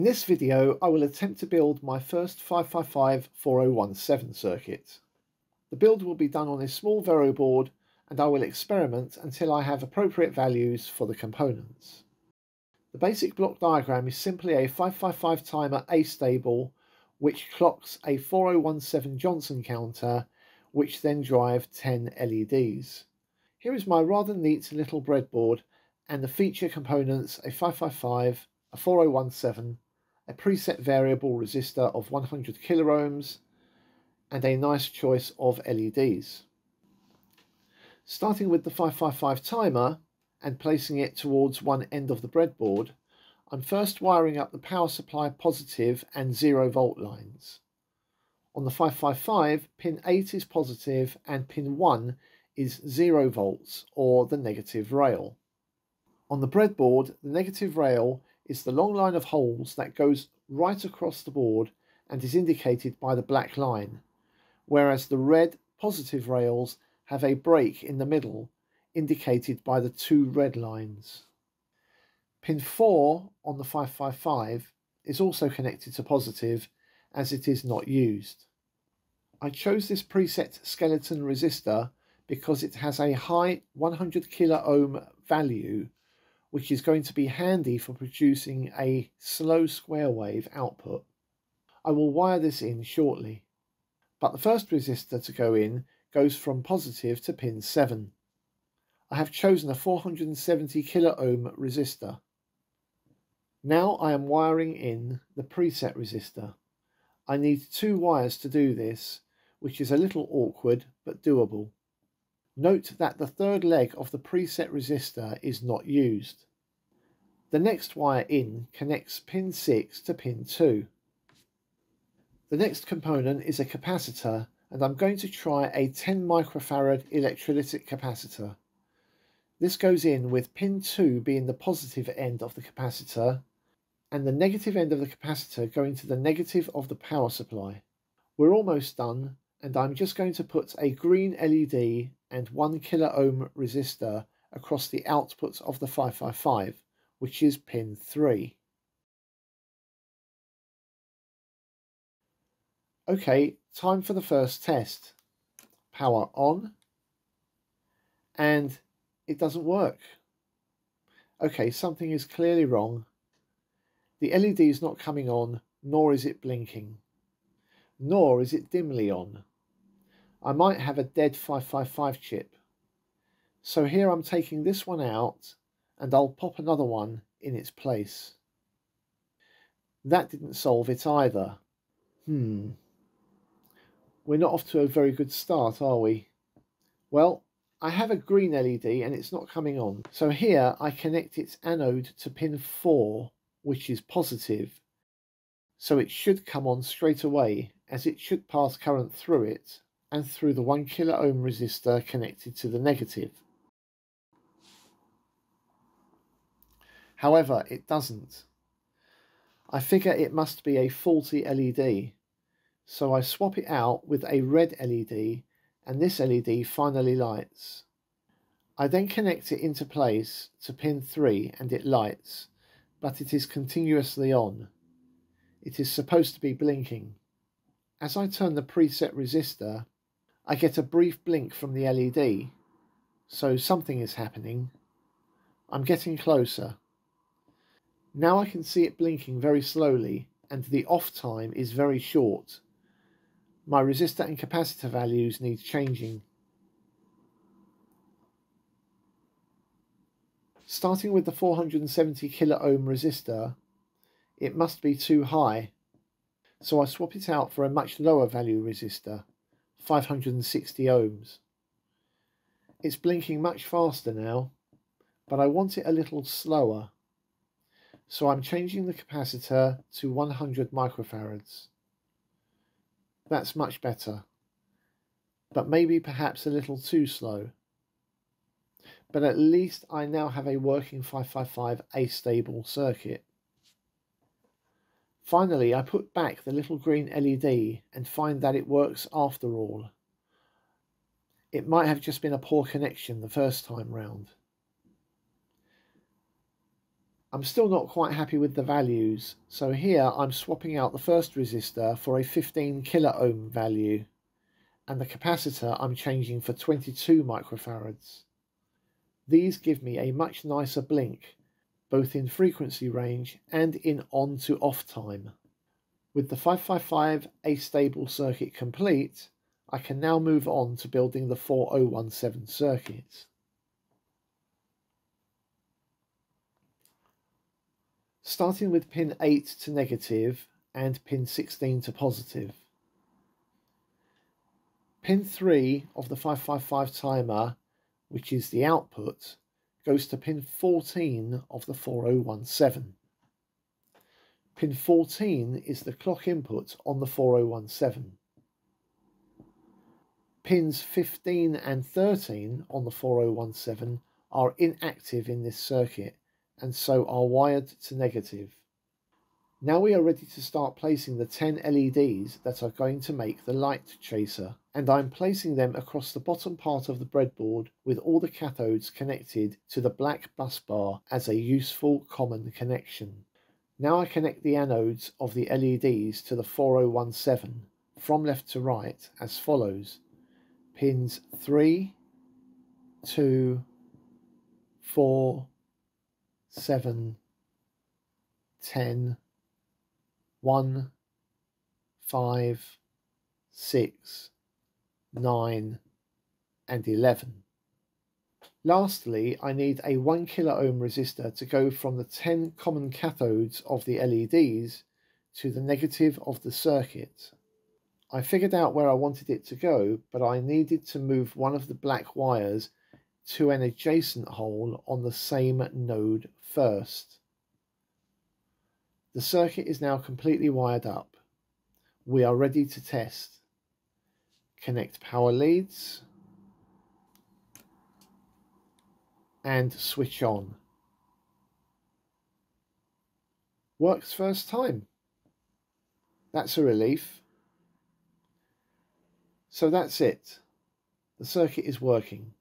In this video I will attempt to build my first 555-4017 circuit. The build will be done on a small Vero board and I will experiment until I have appropriate values for the components. The basic block diagram is simply a 555 timer astable which clocks a 4017 Johnson counter which then drive 10 LEDs. Here is my rather neat little breadboard and the feature components a 555, a 4017, a preset variable resistor of 100 kiloohms, and a nice choice of LEDs. Starting with the 555 timer and placing it towards one end of the breadboard, I'm first wiring up the power supply positive and 0 volt lines. On the 555, pin 8 is positive and pin 1 is 0 volts or the negative rail. On the breadboard, the negative rail is the long line of holes that goes right across the board and is indicated by the black line, whereas the red positive rails have a break in the middle indicated by the two red lines. Pin 4 on the 555 is also connected to positive as it is not used. I chose this preset skeleton resistor because it has a high 100 kilo ohm value which is going to be handy for producing a slow square wave output. I will wire this in shortly. But the first resistor to go in goes from positive to pin 7. I have chosen a 470 kilo ohm resistor. Now I am wiring in the preset resistor. I need two wires to do this, which is a little awkward but doable. Note that the third leg of the preset resistor is not used. The next wire in connects pin 6 to pin 2. The next component is a capacitor and I'm going to try a 10 microfarad electrolytic capacitor. This goes in with pin 2 being the positive end of the capacitor and the negative end of the capacitor going to the negative of the power supply. We're almost done and I'm just going to put a green LED and 1 kilo ohm resistor across the output of the 555 which is pin 3. Okay, time for the first test. Power on and it doesn't work. Okay, something is clearly wrong the LED is not coming on, nor is it blinking. Nor is it dimly on. I might have a dead 555 chip. So here I'm taking this one out and I'll pop another one in its place. That didn't solve it either. Hmm. We're not off to a very good start, are we? Well, I have a green LED and it's not coming on. So here I connect its anode to pin 4 which is positive, so it should come on straight away as it should pass current through it and through the 1 kilo ohm resistor connected to the negative. However, it doesn't. I figure it must be a faulty LED, so I swap it out with a red LED and this LED finally lights. I then connect it into place to pin 3 and it lights, but it is continuously on. It is supposed to be blinking. As I turn the preset resistor, I get a brief blink from the LED, so something is happening. I'm getting closer. Now I can see it blinking very slowly and the off time is very short. My resistor and capacitor values need changing. Starting with the 470 kilo ohm resistor, it must be too high, so I swap it out for a much lower value resistor, 560 ohms. It's blinking much faster now, but I want it a little slower, so I'm changing the capacitor to 100 microfarads. That's much better, but maybe perhaps a little too slow but at least I now have a working 555 astable circuit. Finally, I put back the little green LED and find that it works after all. It might have just been a poor connection the first time round. I'm still not quite happy with the values, so here I'm swapping out the first resistor for a 15 kilo ohm value, and the capacitor I'm changing for 22 microfarads. These give me a much nicer blink, both in frequency range and in on to off time. With the 555 astable circuit complete, I can now move on to building the 4017 circuit. starting with pin 8 to negative and pin 16 to positive. Pin 3 of the 555 timer, which is the output, goes to pin 14 of the 4017. Pin 14 is the clock input on the 4017. Pins 15 and 13 on the 4017 are inactive in this circuit and so are wired to negative. Now we are ready to start placing the 10 LEDs that are going to make the light chaser and I'm placing them across the bottom part of the breadboard with all the cathodes connected to the black bus bar as a useful common connection. Now I connect the anodes of the LEDs to the 4017 from left to right as follows. Pins 3, 2, 4, seven, ten, one, five, six, nine, and 11. Lastly, I need a 1 kilo ohm resistor to go from the 10 common cathodes of the LEDs to the negative of the circuit. I figured out where I wanted it to go, but I needed to move one of the black wires to an adjacent hole on the same node first. The circuit is now completely wired up. We are ready to test. Connect power leads and switch on. Works first time. That's a relief. So that's it. The circuit is working.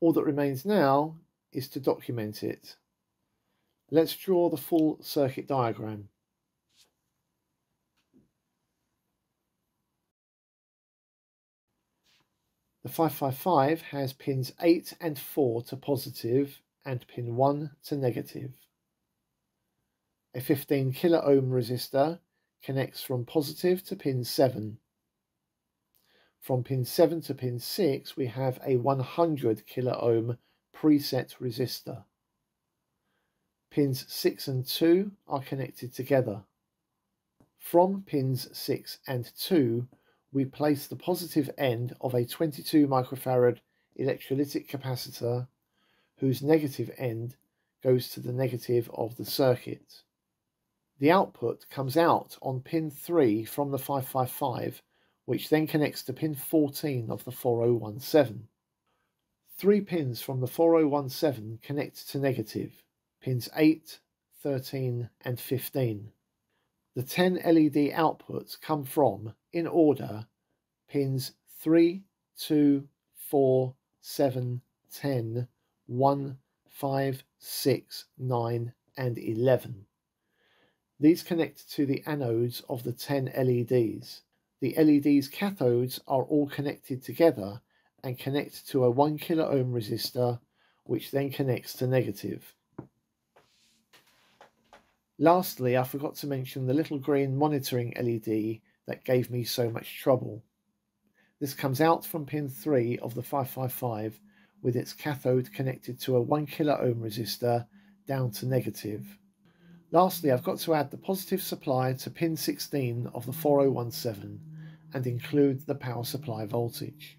All that remains now is to document it. Let's draw the full circuit diagram. The 555 has pins 8 and 4 to positive and pin 1 to negative. A 15 kilo ohm resistor connects from positive to pin 7 from pin 7 to pin 6, we have a 100 kilo ohm preset resistor. Pins 6 and 2 are connected together. From pins 6 and 2, we place the positive end of a 22 microfarad electrolytic capacitor whose negative end goes to the negative of the circuit. The output comes out on pin 3 from the 555 which then connects to pin 14 of the 4017. Three pins from the 4017 connect to negative, pins 8, 13 and 15. The 10 LED outputs come from, in order, pins 3, 2, 4, 7, 10, 1, 5, 6, 9 and 11. These connect to the anodes of the 10 LEDs. The LED's cathodes are all connected together and connect to a 1 kilo ohm resistor which then connects to negative. Lastly, I forgot to mention the little green monitoring LED that gave me so much trouble. This comes out from pin 3 of the 555 with its cathode connected to a 1 kilo ohm resistor down to negative. Lastly, I've got to add the positive supply to pin 16 of the 4017 and include the power supply voltage.